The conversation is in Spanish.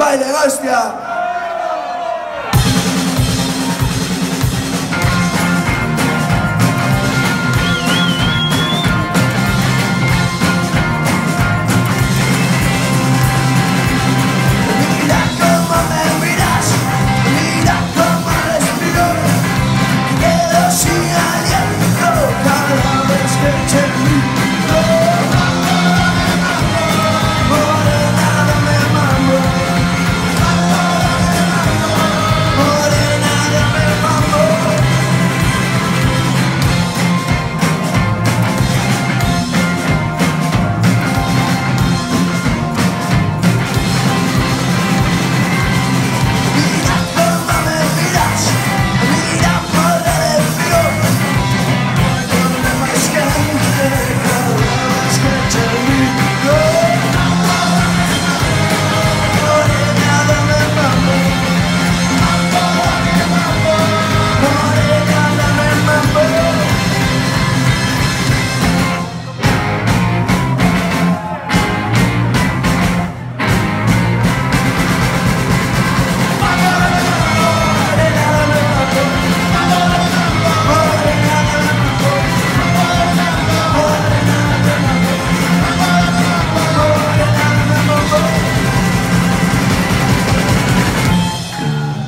¡Baile, hostia!